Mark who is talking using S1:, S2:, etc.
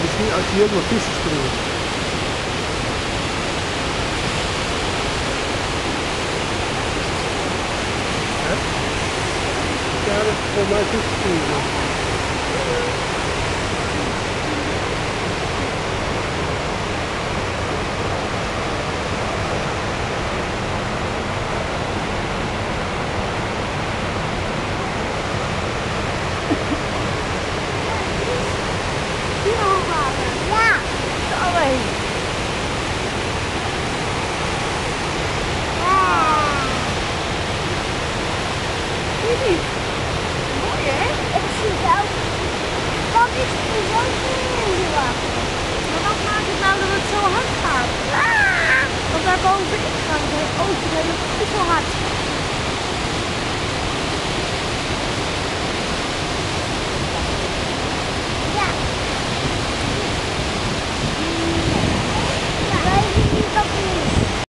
S1: пришли от Евро 1000 км. Cara, foi mais difícil.
S2: Mooi hè?
S3: Ik zie het uit. Wat is er zo in
S2: Maar wat maakt het nou dat het zo hard gaat? Ah! Want daarboven ik ga het ook heel zo hard.